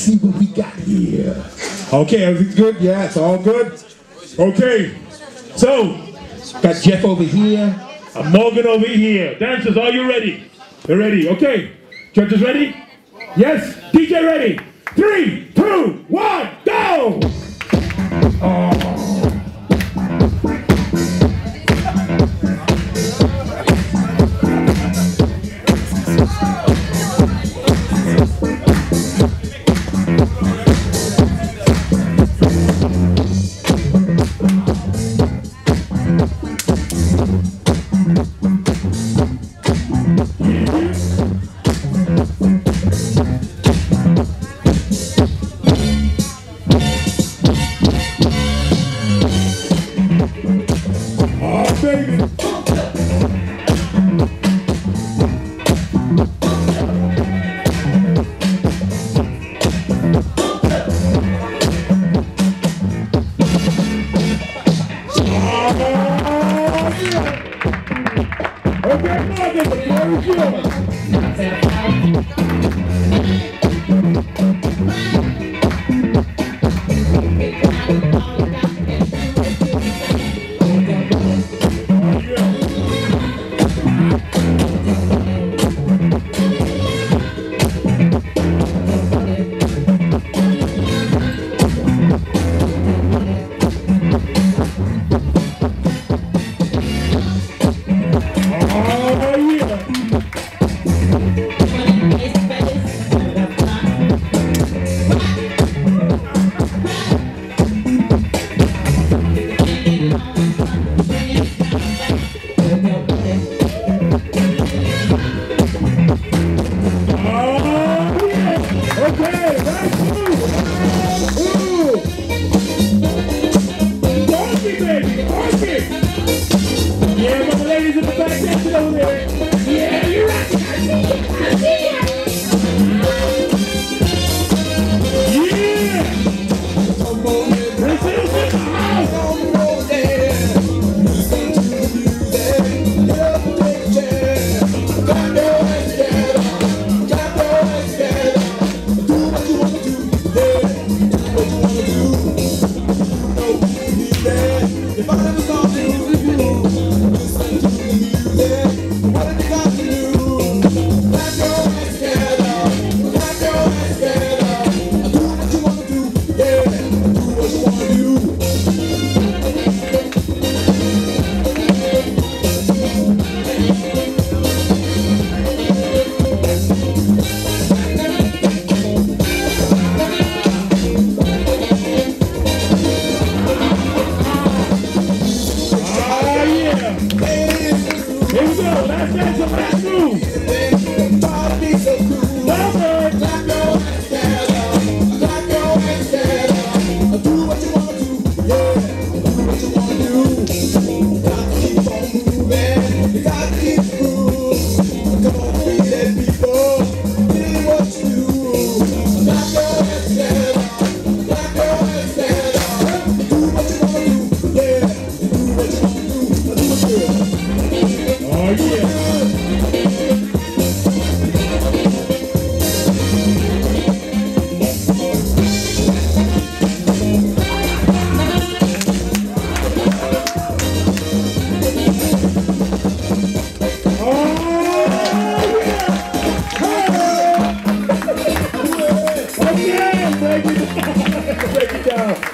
Let's see what we got here. Okay, everything's good? Yeah, it's all good? Okay, so, got Jeff over here. I'm Morgan over here. Dancers, are you ready? They're ready, okay. Judges ready? Yes, DJ ready. Three, two, one, go! Oh. Oh,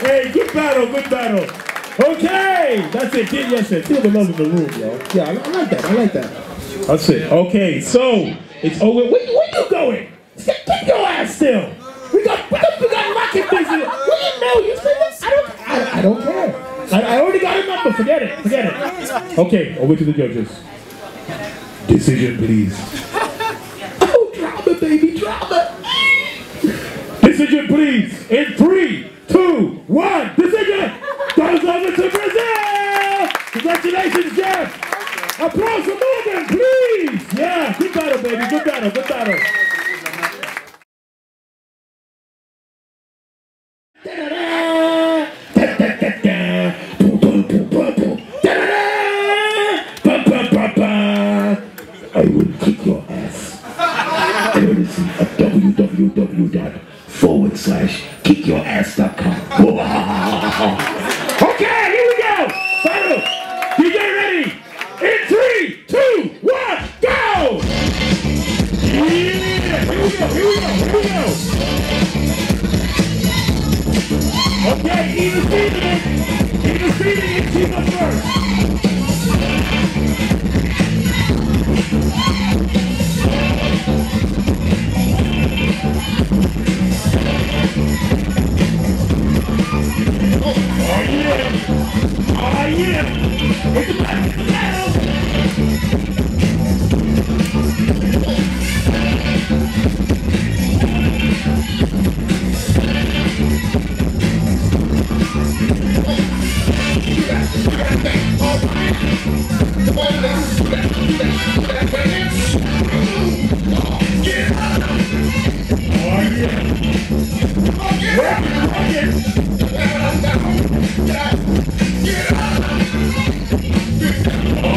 Hey, good battle, good battle. Okay, that's it. Get yes, sir. Feel the love of the room, yo. Yeah, I, I like that. I like that. That's it. Okay, so it's over. Where, where you going? Get your ass still. We got, we got, we got rocket business. We didn't know you said this. I don't, I, I don't care. I, I already got a number. Forget it. Forget it. Okay, over to the judges. Decision, please. Oh, drama, baby. Decision, please. In three, two, one. Decision goes over to Brazil. Congratulations, Jeff. Applause for Morgan, please. Yeah, good battle, baby. Good battle. Good battle. I will kick your ass. I want to www.forward slash kickyourass.com. okay, here we go. Final. Get ready? In three, two, one, go! Yeah! Here we go, here we go, here we go. Okay, even Steven. Even Steven it. She's up first.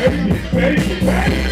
baby, baby, baby,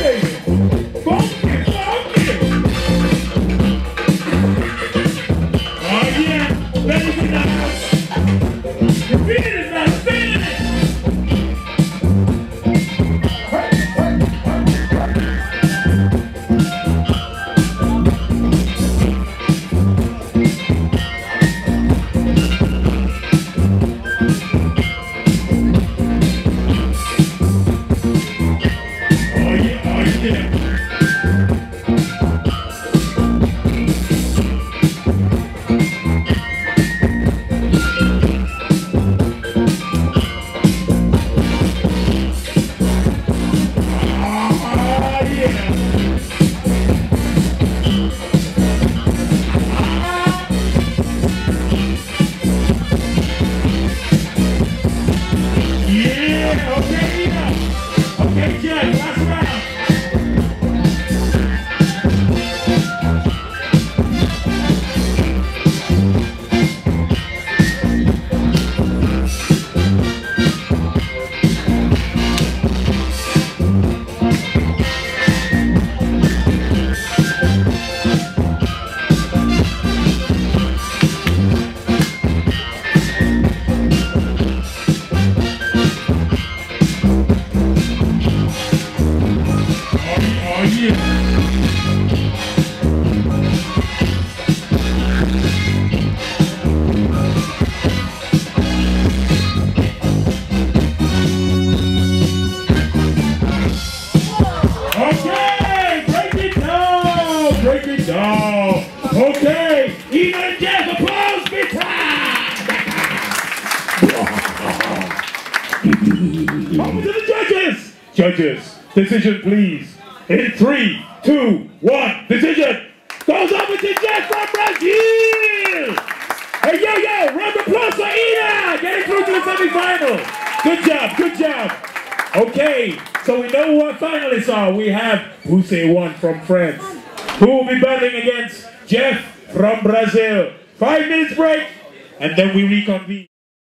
judges. Judges, decision please. In three, two, one, decision goes over to Jeff from Brazil. Hey, yo, yo, round of applause for Ina, getting through to the semifinals. Good job, good job. Okay, so we know who our finalists are. We have Hussein one from France, who will be battling against Jeff from Brazil. Five minutes break, and then we reconvene.